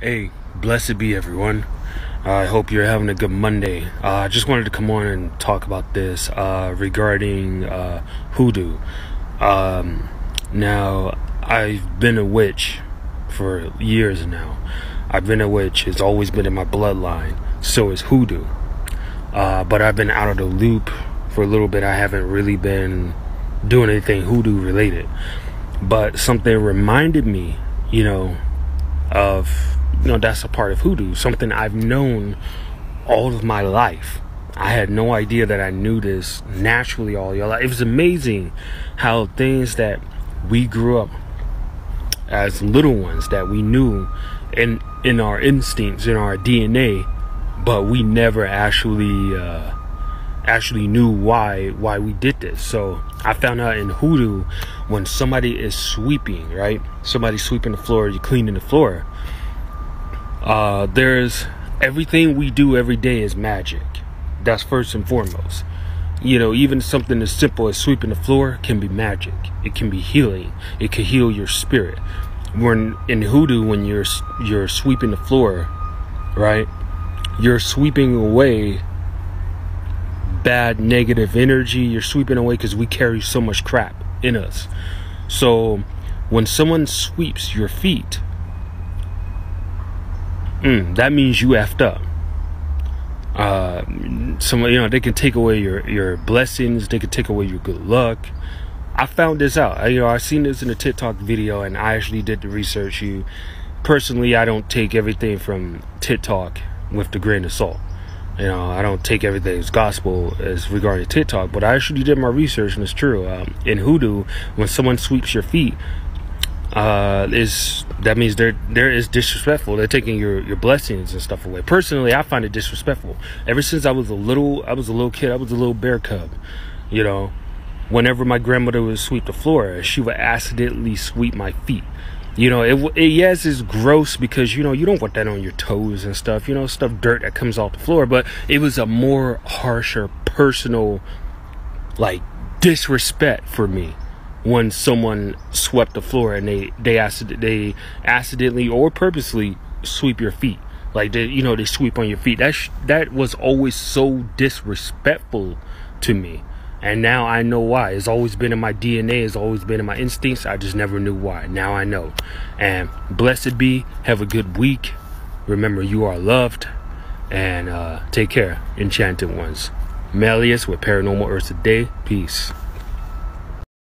Hey, blessed be everyone. Uh, I hope you're having a good Monday. Uh, I just wanted to come on and talk about this uh, regarding uh, hoodoo. Um, now, I've been a witch for years now. I've been a witch. It's always been in my bloodline. So is hoodoo. Uh, but I've been out of the loop for a little bit. I haven't really been doing anything hoodoo related. But something reminded me, you know, of you know that's a part of hoodoo something i've known all of my life. I had no idea that i knew this naturally all your life. It was amazing how things that we grew up as little ones that we knew in in our instincts in our dna but we never actually uh, actually knew why why we did this so i found out in hoodoo when somebody is sweeping right somebody sweeping the floor you cleaning the floor uh, there's everything we do every day is magic. That's first and foremost. You know, even something as simple as sweeping the floor can be magic. It can be healing. It can heal your spirit. When in hoodoo, when you're you're sweeping the floor, right? You're sweeping away bad negative energy. You're sweeping away because we carry so much crap in us. So when someone sweeps your feet, mm, that means you effed up. Uh, some you know they can take away your your blessings. They can take away your good luck. I found this out. You know, I seen this in a TikTok video, and I actually did the research. You personally, I don't take everything from TikTok with the grain of salt. You know, I don't take everything as gospel as regarding TikTok, but I actually did my research, and it's true. Um, in hoodoo, when someone sweeps your feet, uh, is that means they're they're is disrespectful. They're taking your your blessings and stuff away. Personally, I find it disrespectful. Ever since I was a little, I was a little kid. I was a little bear cub. You know, whenever my grandmother would sweep the floor, she would accidentally sweep my feet. You know, it, it yes, it's gross because you know you don't want that on your toes and stuff. You know, stuff dirt that comes off the floor. But it was a more harsher, personal, like disrespect for me when someone swept the floor and they they acid- they accidentally or purposely sweep your feet like they you know they sweep on your feet that sh- that was always so disrespectful to me and now I know why. It's always been in my DNA. It's always been in my instincts. I just never knew why. Now I know. And blessed be. Have a good week. Remember, you are loved. And uh, take care, enchanted ones. Malleous with Paranormal Ursidae. Peace.